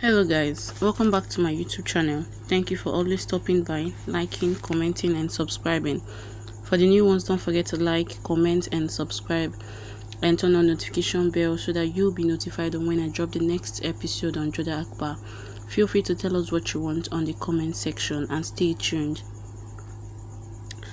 hello guys. Welcome back to my youtube channel. Thank you for always stopping by liking commenting and subscribing. For the new ones don't forget to like comment and subscribe. And turn on notification bell so that you'll be notified on when i drop the next episode on Jodha Akbar. Feel free to tell us what you want on the comment section and stay tuned.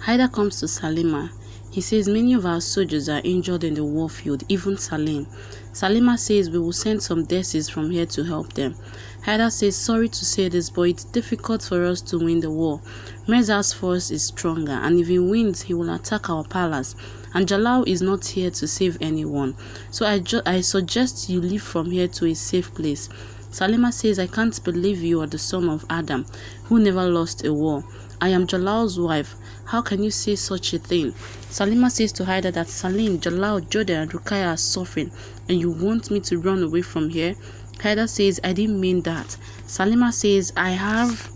Haida comes to Salima. He says many of our soldiers are injured in the war field, even Salim. Salima says we will send some desis from here to help them. Haida says sorry to say this but it's difficult for us to win the war. Mirza's force is stronger and if he wins he will attack our palace and Jalal is not here to save anyone. So I, I suggest you leave from here to a safe place. Salima says I can't believe you are the son of Adam who never lost a war. I am Jalal's wife. How can you say such a thing? Salima says to Haida that Salim, Jalal, Jodha and Rukaya are suffering and you want me to run away from here? Haida says, I didn't mean that. Salima says, I have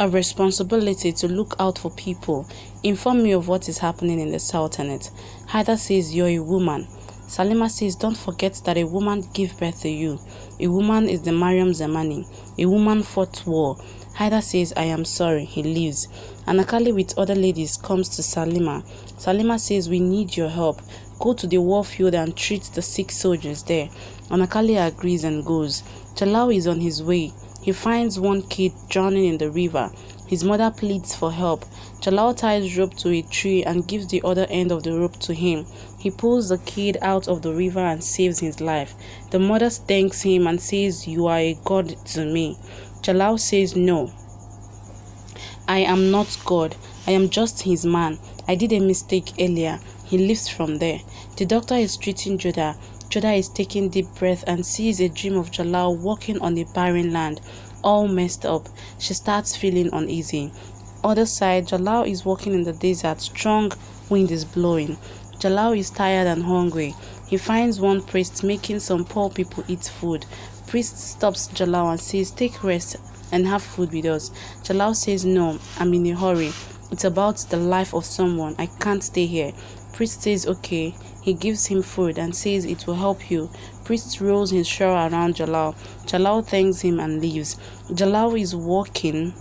a responsibility to look out for people. Inform me of what is happening in the Sultanate. Haida says, you're a woman. Salima says, don't forget that a woman gave birth to you. A woman is the Mariam Zamani. A woman fought war. Haida says, I am sorry. He leaves. Anarkali with other ladies comes to Salima. Salima says, we need your help. Go to the war field and treat the sick soldiers there. Anarkali agrees and goes. Jalal is on his way. He finds one kid drowning in the river. His mother pleads for help. Jalal ties rope to a tree and gives the other end of the rope to him. He pulls the kid out of the river and saves his life. The mother thanks him and says, You are a god to me. Jalal says, No. I am not God. I am just his man. I did a mistake earlier. He leaves from there. The doctor is treating Jodha. Jodha is taking deep breath and sees a dream of Jalal walking on a barren land, all messed up. She starts feeling uneasy. Other side, Jalal is walking in the desert. Strong wind is blowing. Jalal is tired and hungry. He finds one priest making some poor people eat food. Priest stops Jalal and says, Take rest and have food with us. Jalal says, No, I'm in a hurry. It's about the life of someone. I can't stay here. Priest says, Okay. He gives him food and says it will help you. Priest rolls his shawl around Jalal. Jalal thanks him and leaves. Jalal is walking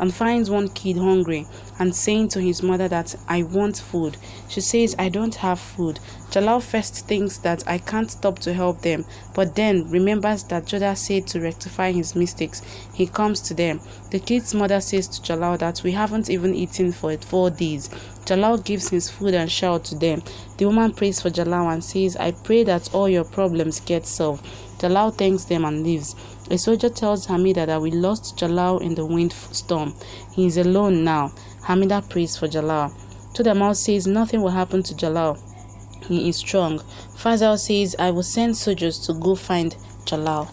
and finds one kid hungry and saying to his mother that I want food. She says I don't have food. Jalal first thinks that I can't stop to help them, but then remembers that Jodha said to rectify his mistakes. He comes to them. The kid's mother says to Jalal that we haven't even eaten for four days. Jalal gives his food and shout to them. The woman prays for Jalal and says, I pray that all your problems get solved. Jalal thanks them and leaves. A soldier tells Hamida that we lost Jalal in the windstorm. He is alone now. Hamida prays for Jalal. Tudamal says nothing will happen to Jalal. He is strong. Fazal says, I will send soldiers to go find Jalal.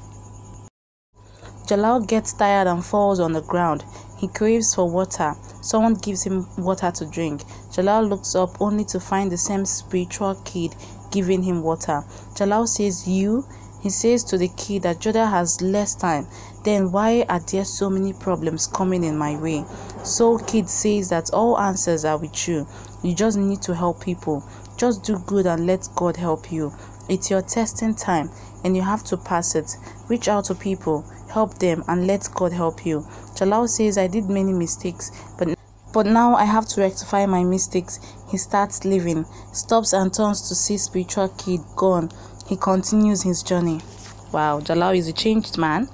Jalal gets tired and falls on the ground. He craves for water. Someone gives him water to drink. Jalal looks up only to find the same spiritual kid giving him water. Jalal says, You? He says to the kid that Jodha has less time. Then why are there so many problems coming in my way? So kid says that all answers are with you. You just need to help people. Just do good and let God help you. It's your testing time and you have to pass it. Reach out to people, help them and let God help you. Jalal says I did many mistakes but but now I have to rectify my mistakes. He starts leaving, stops and turns to see spiritual kid gone. He continues his journey. Wow, Jalal is a changed man.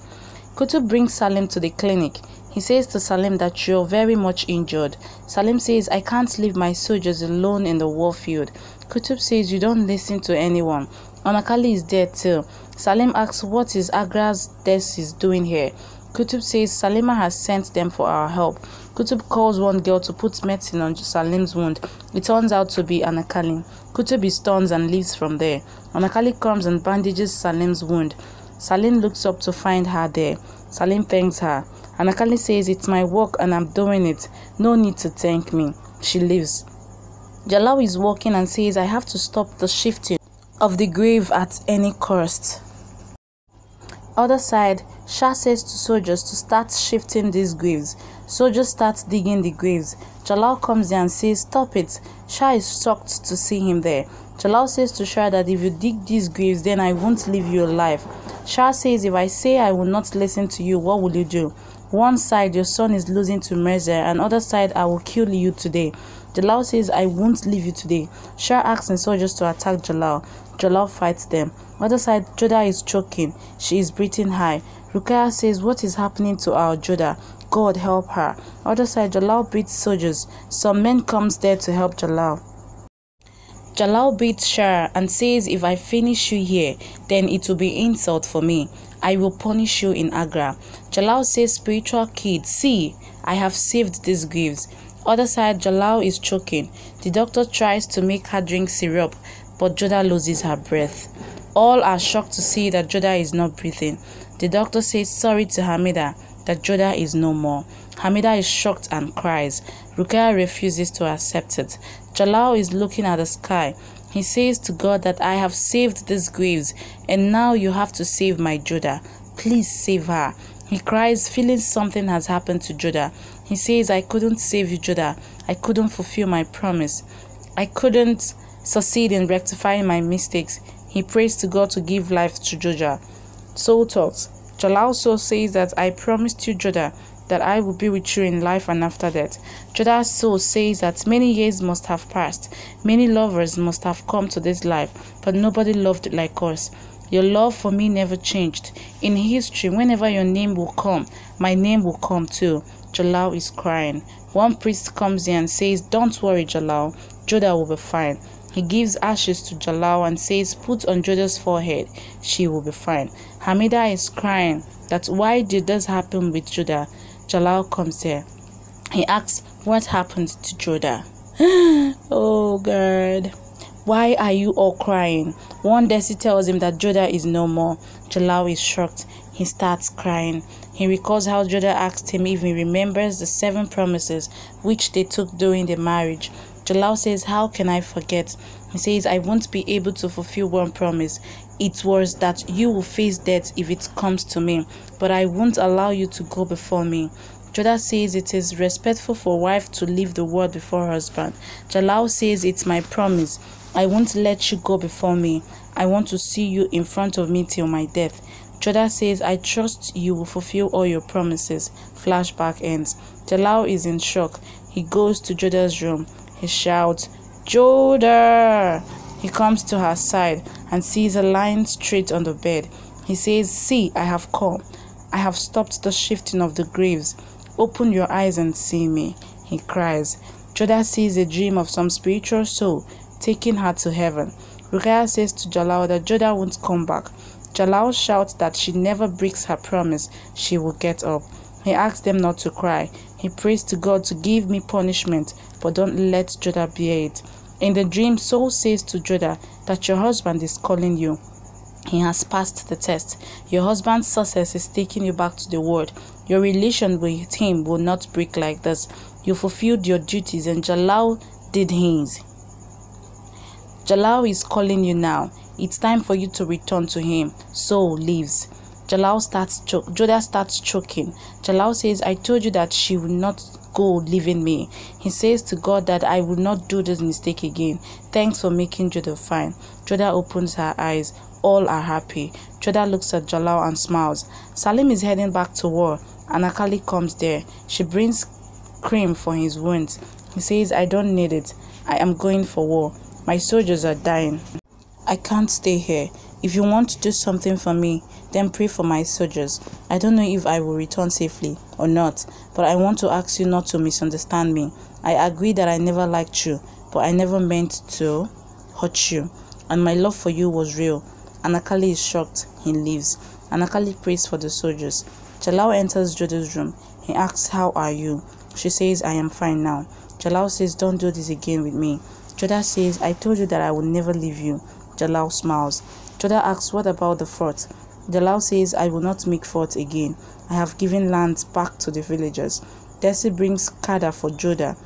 Kutub brings Salim to the clinic. He says to Salim that you're very much injured. Salim says, I can't leave my soldiers alone in the war field. Kutub says, You don't listen to anyone. Anarkali is there too. Salim asks, What is Agra's desk is doing here? Kutub says Salima has sent them for our help. Kutub calls one girl to put medicine on Salim's wound. It turns out to be Anarkali. Kutub is stunned and leaves from there. Anarkali comes and bandages Salim's wound. Salim looks up to find her there. Salim thanks her. Anarkali says, It's my work and I'm doing it. No need to thank me. She leaves. Jalal is walking and says, I have to stop the shifting of the grave at any cost. Other side, Shah says to soldiers to start shifting these graves. Soldiers start digging the graves. Jalal comes there and says, Stop it. Shah is shocked to see him there. Jalal says to Shah that if you dig these graves, then I won't leave you alive. Shah says, If I say I will not listen to you, what will you do? One side, your son is losing to Mirza, and other side, I will kill you today. Jalal says, I won't leave you today. Shah asks the soldiers to attack Jalal. Jalal fights them. Other side, Jodha is choking. She is breathing high. Rukaya says, What is happening to our Jodha? God help her. Other side, Jalal beats soldiers. Some men comes there to help Jalal. Jalal beats Shah and says, If I finish you here, then it will be insult for me. I will punish you in Agra. Jalal says, Spiritual kid, see, I have saved these graves. Other side, Jalal is choking. The doctor tries to make her drink syrup, but Jodha loses her breath. All are shocked to see that Jodha is not breathing. The doctor says sorry to Hamida that Jodha is no more. Hamida is shocked and cries. Rukaya refuses to accept it. Jalal is looking at the sky. He says to God that I have saved these graves and now you have to save my Jodha. Please save her. He cries, feeling something has happened to Jodha. He says, I couldn't save you, Jodha. I couldn't fulfill my promise. I couldn't succeed in rectifying my mistakes. He prays to God to give life to Jodha. Soul Talks. Jalal also says that I promised you, Jodha, that I will be with you in life and after death. Jodha's soul says that many years must have passed, many lovers must have come to this life, but nobody loved like us. Your love for me never changed. In history, whenever your name will come, my name will come too. Jalal is crying. One priest comes in and says, Don't worry, Jalal. Jodha will be fine. He gives ashes to Jalal and says, Put on Jodha's forehead. She will be fine. Hamida is crying that why did this happen with Jodha? Jalal comes there. He asks, What happened to Jodha? oh God. Why are you all crying? One Desi tells him that Jodha is no more. Jalal is shocked. He starts crying. He recalls how Jodha asked him if he remembers the seven promises which they took during the marriage. Jalal says, How can I forget? He says, I won't be able to fulfill one promise. It was that you will face death if it comes to me, but I won't allow you to go before me. Jodha says it is respectful for wife to leave the world before husband. Jalal says it's my promise. I won't let you go before me. I want to see you in front of me till my death. Jodha says, I trust you will fulfill all your promises. Flashback ends. Jalal is in shock. He goes to Jodha's room. He shouts, Jodha! He comes to her side and sees her lying straight on the bed. He says, See, I have come. I have stopped the shifting of the graves. Open your eyes and see me. He cries. Jodha sees a dream of some spiritual soul taking her to heaven. Rukaya says to Jalal that Jodha won't come back. Jalal shouts that she never breaks her promise, she will get up. He asks them not to cry. He prays to God to give me punishment, but don't let Jodha bear it. In the dream, Soul says to Jodha that your husband is calling you. He has passed the test. Your husband's success is taking you back to the world. Your relation with him will not break like this. You fulfilled your duties and Jalal did his. Jalal is calling you now. It's time for you to return to him. Soul leaves. Jalal starts cho- Jodha starts choking. Jalal says, I told you that she will not go leaving me. He says to God that I will not do this mistake again. Thanks for making Jodha fine. Jodha opens her eyes. All are happy. Jodha looks at Jalal and smiles. Salim is heading back to war. Anarkali comes there. She brings cream for his wounds. He says, I don't need it. I am going for war. My soldiers are dying. I can't stay here. If you want to do something for me, then pray for my soldiers. I don't know if I will return safely or not, but I want to ask you not to misunderstand me. I agree that I never liked you, but I never meant to hurt you, and my love for you was real. Anarkali is shocked. He leaves. Anarkali prays for the soldiers. Jalal enters Jodha's room. He asks, How are you? She says, I am fine now. Jalal says, Don't do this again with me. Jodha says, I told you that I would never leave you. Jalal smiles. Jodha asks, What about the fort? Jalal says, I will not make fort again. I have given land back to the villagers. Desi brings kada for Jodha.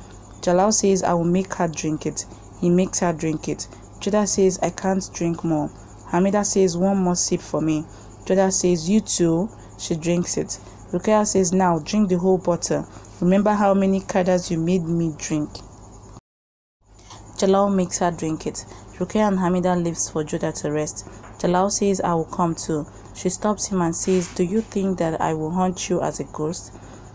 Jalal says, I will make her drink it. He makes her drink it. Jodha says, I can't drink more. Hamida says, One more sip for me. Jodha says, You too. She drinks it. Rukaya says, Now drink the whole bottle. Remember how many kadas you made me drink. Jalal makes her drink it. Rukaya and Hamida leaves for Jodha to rest. Jalal says, I will come too. She stops him and says, Do you think that I will haunt you as a ghost?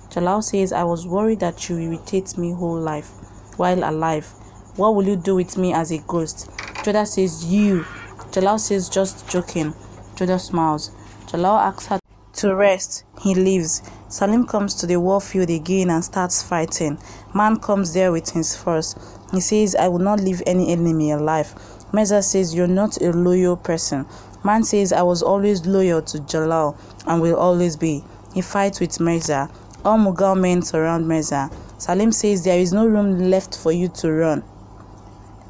Jalal says, I was worried that you irritate me whole life while alive. What will you do with me as a ghost? Jodha says, You. Jalal says, Just joking. Jodha smiles. Jalal asks her to rest. He leaves. Salim comes to the war field again and starts fighting. Man comes there with his force. He says, I will not leave any enemy alive. Mirza says, You're not a loyal person. Man says, I was always loyal to Jalal and will always be. He fights with Mirza. All Mughal men surround Mirza. Salim says, There is no room left for you to run.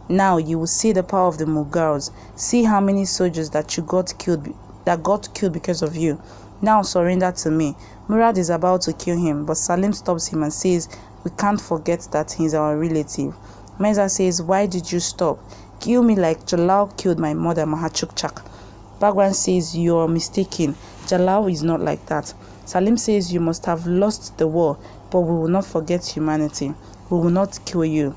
Now you will see the power of the Mughals. See how many soldiers that you got killed that got killed because of you. Now surrender to me. Murad is about to kill him, but Salim stops him and says, We can't forget that he's our relative. Mirza says, Why did you stop? Kill me like Jalal killed my mother, Mahachukchak. Bagwan says, You're mistaken. Jalal is not like that. Salim says, You must have lost the war, but we will not forget humanity. We will not kill you.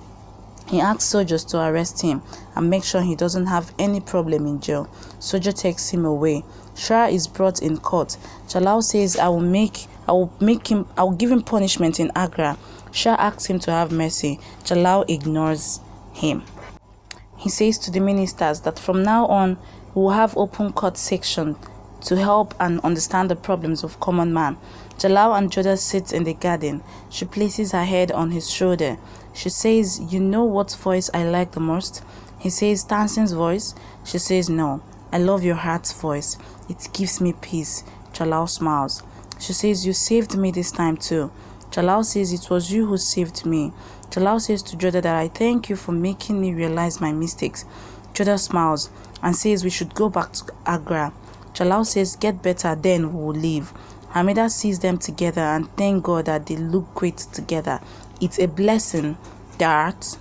He asks soldiers to arrest him and make sure he doesn't have any problem in jail. Soldier takes him away. Shah is brought in court. Jalal says, I will make I will make him I will give him punishment in Agra. Shah asks him to have mercy. Jalal ignores him. He says to the ministers that from now on we will have open court section to help and understand the problems of common man. Jalal and Jodha sit in the garden. She places her head on his shoulder. She says, You know what voice I like the most? He says, Tansen's voice. She says, No, I love your heart's voice. It gives me peace. Jalal smiles. She says, You saved me this time too. Jalal says, It was you who saved me. Jalal says to Jodha that I thank you for making me realize my mistakes. Jodha smiles and says we should go back to Agra. Jalal says, Get better, then we will leave. Hamida sees them together and thank God that they look great together. It's a blessing that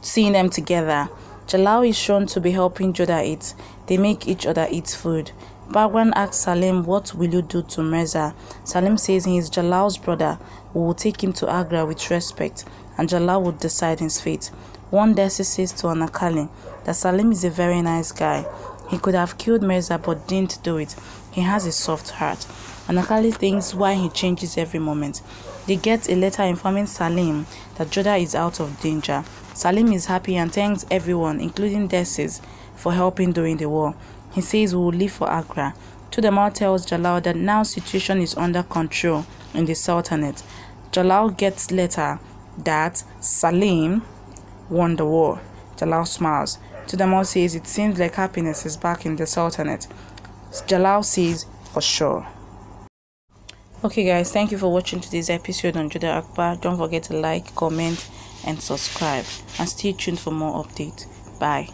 seeing them together. Jalal is shown to be helping Jodha eat. They make each other eat food. Bagwan asks Salim, What will you do to Mirza? Salim says he is Jalal's brother. We will take him to Agra with respect, and Jalal would decide his fate. One Desi says to Anarkali that Salim is a very nice guy. He could have killed Mirza but didn't do it. He has a soft heart. Anarkali thinks why he changes every moment. They get a letter informing Salim that Jodha is out of danger. Salim is happy and thanks everyone, including Desis, for helping during the war. He says we will leave for Agra. Tudamal tells Jalal that now situation is under control in the Sultanate. Jalal gets letter that Salim won the war. Jalal smiles. Tudamal says it seems like happiness is back in the Sultanate. Jalal says, for sure. Okay guys, thank you for watching today's episode on Jodha Akbar. Don't forget to like, comment and subscribe. And stay tuned for more updates. Bye.